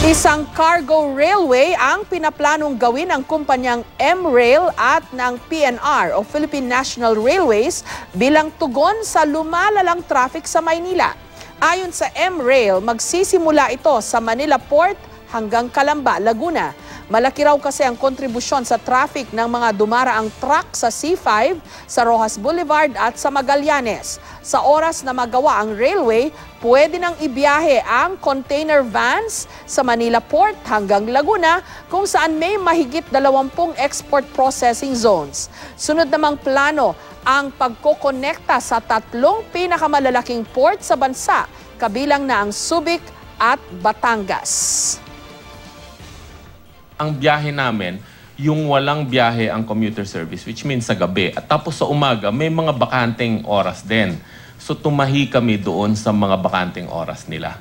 Isang cargo railway ang pinaplanong gawin ng kumpanyang M-Rail at ng PNR o Philippine National Railways bilang tugon sa lumalalang traffic sa Maynila. Ayon sa M-Rail, magsisimula ito sa Manila Port hanggang Calamba, Laguna. Malaki raw kasi ang kontribusyon sa traffic ng mga dumaraang truck sa C5, sa Rojas Boulevard at sa Magallanes. Sa oras na magawa ang railway, pwede nang ibiyahe ang container vans sa Manila Port hanggang Laguna kung saan may mahigit 20 export processing zones. Sunod namang plano ang pagkokonekta sa tatlong pinakamalalaking port sa bansa, kabilang na ang Subic at Batangas ang biyahe namin, yung walang biyahe ang commuter service, which means sa gabi. At tapos sa umaga, may mga bakanteng oras din. So tumahi kami doon sa mga bakanteng oras nila.